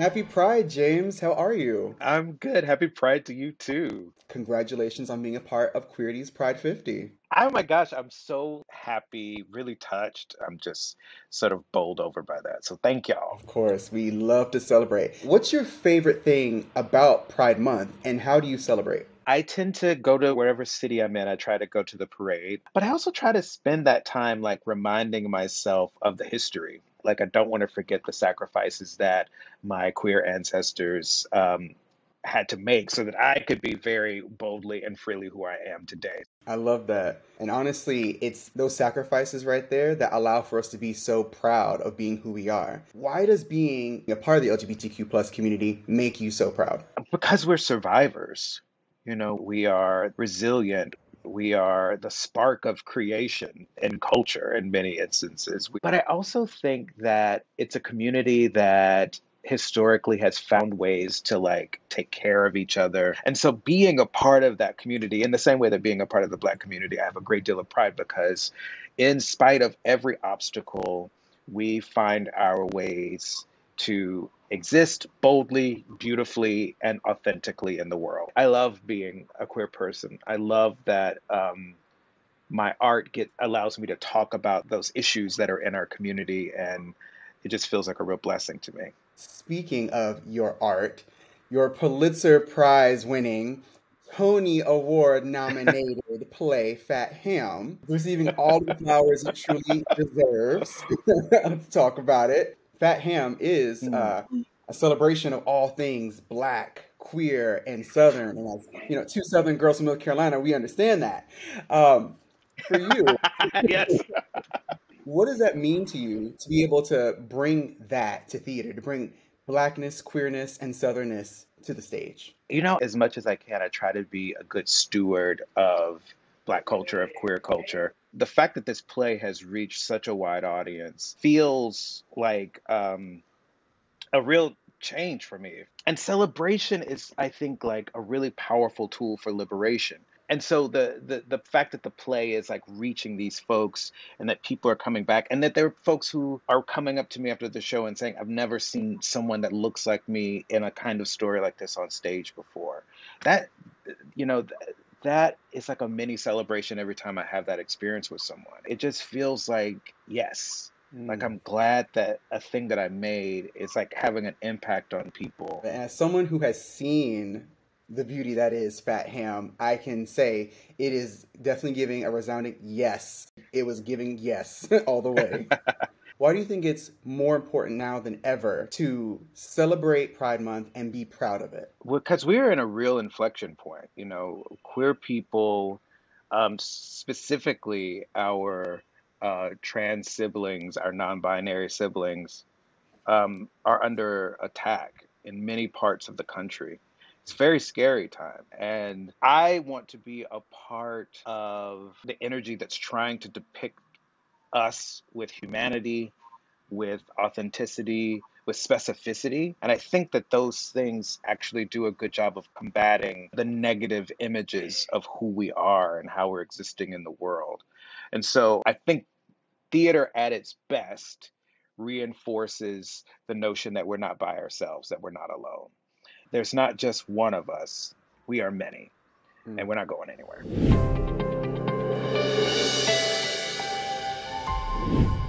Happy Pride, James. How are you? I'm good. Happy Pride to you too. Congratulations on being a part of Queerty's Pride 50. Oh my gosh, I'm so happy, really touched. I'm just sort of bowled over by that. So thank y'all. Of course, we love to celebrate. What's your favorite thing about Pride Month and how do you celebrate? I tend to go to wherever city I'm in. I try to go to the parade, but I also try to spend that time like reminding myself of the history. Like, I don't want to forget the sacrifices that my queer ancestors um, had to make so that I could be very boldly and freely who I am today. I love that. And honestly, it's those sacrifices right there that allow for us to be so proud of being who we are. Why does being a part of the LGBTQ plus community make you so proud? Because we're survivors. You know, we are resilient. We are the spark of creation and culture in many instances. But I also think that it's a community that historically has found ways to like take care of each other. And so being a part of that community in the same way that being a part of the black community, I have a great deal of pride because in spite of every obstacle, we find our ways to exist boldly, beautifully, and authentically in the world. I love being a queer person. I love that um, my art get allows me to talk about those issues that are in our community, and it just feels like a real blessing to me. Speaking of your art, your Pulitzer Prize winning Tony Award nominated play Fat Ham, receiving all the flowers it truly deserves. Let's talk about it. Fat Ham is hmm. uh, a celebration of all things black, queer, and Southern. And as you know, two Southern girls from North Carolina, we understand that. Um, for you, yes. what does that mean to you to be able to bring that to theater, to bring blackness, queerness, and southernness to the stage? You know, as much as I can, I try to be a good steward of black culture, of queer culture the fact that this play has reached such a wide audience feels like um, a real change for me. And celebration is, I think, like a really powerful tool for liberation. And so the, the the fact that the play is like reaching these folks and that people are coming back and that there are folks who are coming up to me after the show and saying, I've never seen someone that looks like me in a kind of story like this on stage before. That you know, that is like a mini celebration every time I have that experience with someone. It just feels like, yes, mm. like I'm glad that a thing that I made is like having an impact on people. As someone who has seen the beauty that is Fat Ham, I can say it is definitely giving a resounding yes. It was giving yes all the way. Why do you think it's more important now than ever to celebrate Pride Month and be proud of it? Because we're in a real inflection point. You know, queer people, um, specifically our uh, trans siblings, our non binary siblings, um, are under attack in many parts of the country. It's a very scary time. And I want to be a part of the energy that's trying to depict us with humanity, with authenticity, with specificity. And I think that those things actually do a good job of combating the negative images of who we are and how we're existing in the world. And so I think theater at its best reinforces the notion that we're not by ourselves, that we're not alone. There's not just one of us, we are many, mm. and we're not going anywhere. you